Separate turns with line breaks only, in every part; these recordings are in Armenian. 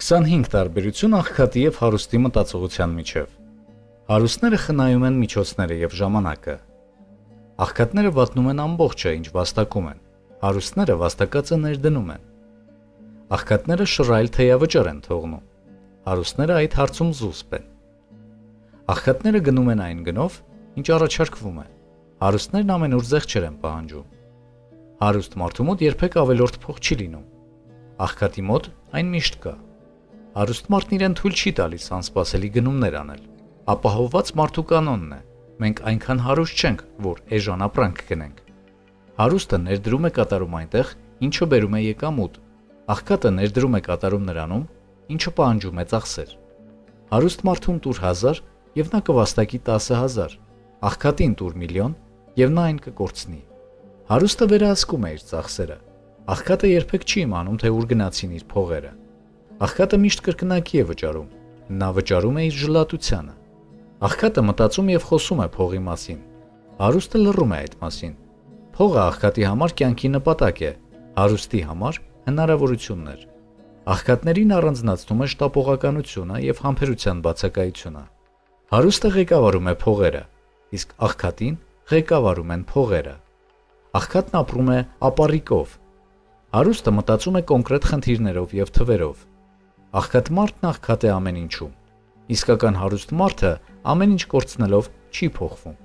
25 տարբերություն աղքատի եւ հարուստի մտածողության միջև։ Հարուստները խնայում են միջոցները եւ ժամանակը։ Աղքատները վատնում են ամբողջը, ինչ վաստակում են։ Հարուստները վաստակածը ներդնում են։ Աղքատները շռայլ թեյավճար են թողնում։ Հարուստները այդ հարցում զուսպ են։ Աղքատները գնում են այն գնով, ինչ առաջարկվում է։ Հարուստներն ամենուր զեղչեր են պահանջում։ Հարուստ մարդու մոտ երբեք ավելորդ փող չի լինում։ Աղքատի մոտ այն միշտ կա։ Հարուստ մարդն իրեն թույլ չի տալիս անսպասելի գնումներ անել։ Ապահովված մարդու կանոնն է։ Մենք այնքան հարուստ չենք, որ էժան ապրանք գնենք։ Հարուստը ներդրում է կատարում այնտեղ, ինչը բերում է եկամուտ։ Աղքատը ներդրում է կատարում նրանում, ինչը պահանջում է ծախսեր։ Հարուստ մարդուն տուր 1000 եւ նա կվաստակի 10000։ Աղքատին տուր միլիոն եւ նա այն կկորցնի։ Հարուստը վերահսկում է իր ծախսերը։ Աղքատը երբեք չի իմանում, թե ուր գնացին իր փողերը։ Աղքատը միշտ կրկնակի է վճարում։ Նա վճարում է իր ժլատությանը։ Աղքատը մտածում եւ խոսում է փողի մասին։ Հարուստը լռում է այդ մասին։ Փողը աղքատի համար կյանքի նպատակ է, հարուստի համար հնարավորություններ։ Աղքատներին առանձնացնում է շտապողականությունը եւ համբերության բացակայությունը։ Հարուստը ղեկավարում է փողերը, իսկ աղքատին ղեկավարում են փողերը։ Աղքատն ապրում է ապարիկով։ Հարուստը մտածում է կոնկրետ խնդիրներով եւ թվերով։ Աղքատ մարդն աղքատ է ամեն ինչում։ Իսկական հարուստ մարդը ամեն ինչ կորցնելով չի փոխվում։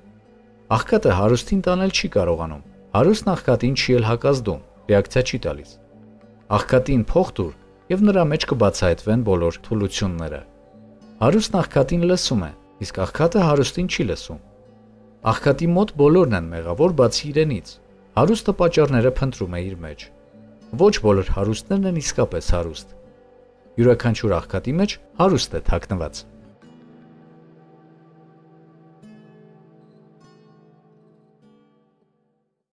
Աղքատը հարուստին տանել չի կարողանում։ Հարուստն աղքատին չի էլ հակազդում, ռեակցիա չի տալիս։ Աղքատին փող տուր եւ նրա մեջ կբացահայտվեն բոլոր թուլությունները։ Հարուստն աղքատին լսում է, իսկ աղքատը հարուստին չի լսում։ Աղքատի մոտ բոլորն են մեղավոր բացի իրենից։ Հարուստը պատճառները փնտրում է իր մեջ։ Ոչ բոլոր հարուստներն են իսկապես հարուստ յուրաքանչյուր աղքատի մեջ հարուստ է թաքնված